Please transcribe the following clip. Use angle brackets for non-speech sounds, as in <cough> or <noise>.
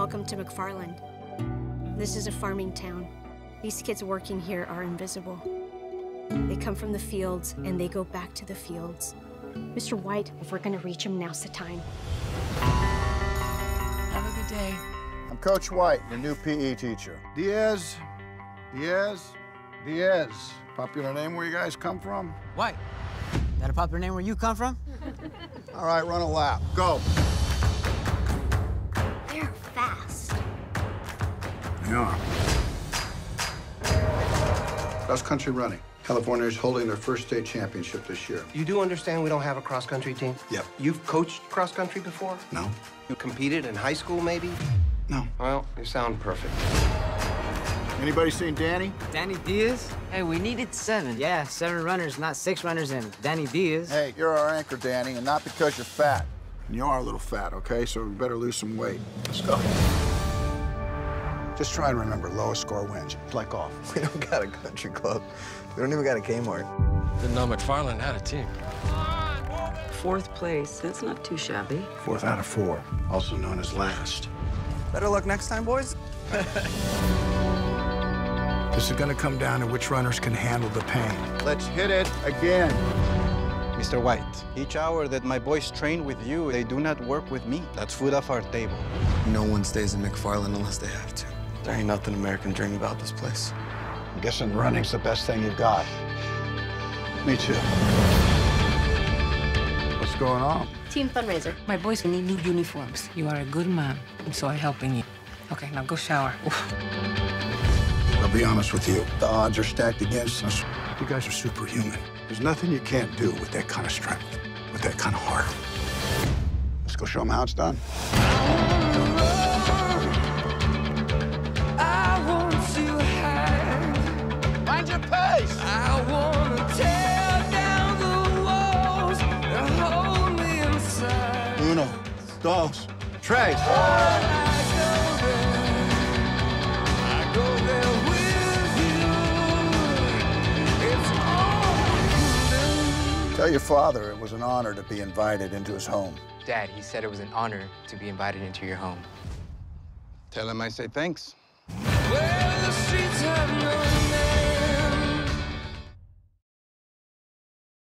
Welcome to McFarland. This is a farming town. These kids working here are invisible. They come from the fields and they go back to the fields. Mr. White, if we're gonna reach him, now's the time. Have a good day. I'm Coach White, your new PE teacher. Diaz, Diaz, Diaz. Popular name where you guys come from? White. That a popular name where you come from? <laughs> All right, run a lap. Go. Yeah. Cross country running. California is holding their first state championship this year. You do understand we don't have a cross country team? Yep. You've coached cross country before? No? You competed in high school, maybe? No. Well, you sound perfect. Anybody seen Danny? Danny Diaz? Hey, we needed seven. Yeah, seven runners, not six runners, and Danny Diaz. Hey, you're our anchor, Danny, and not because you're fat. And you are a little fat, okay? So we better lose some weight. Let's go. Just try and remember, lowest score wins. Like golf. <laughs> We don't got a country club. We don't even got a Kmart. Didn't know McFarland had a team. Fourth place. That's not too shabby. Fourth out of four, also known as last. Better luck next time, boys. <laughs> This is gonna come down to which runners can handle the pain. Let's hit it again. Mr. White, each hour that my boys train with you, they do not work with me. That's food off our table. No one stays in McFarland unless they have to. There ain't nothing American dream about this place. I'm guessing running's the best thing you've got. Me too. What's going on? Team fundraiser. My boys need new uniforms. You are a good man, and so I'm helping you. Okay, now go shower. I'll be honest with you. The odds are stacked against us. You guys are superhuman. There's nothing you can't do with that kind of strength, with that kind of heart. Let's go show them how it's done. Dos, tres. Tell your father it was an honor to be invited into his home. Dad, he said it was an honor to be invited into your home. Tell him I say thanks. Well,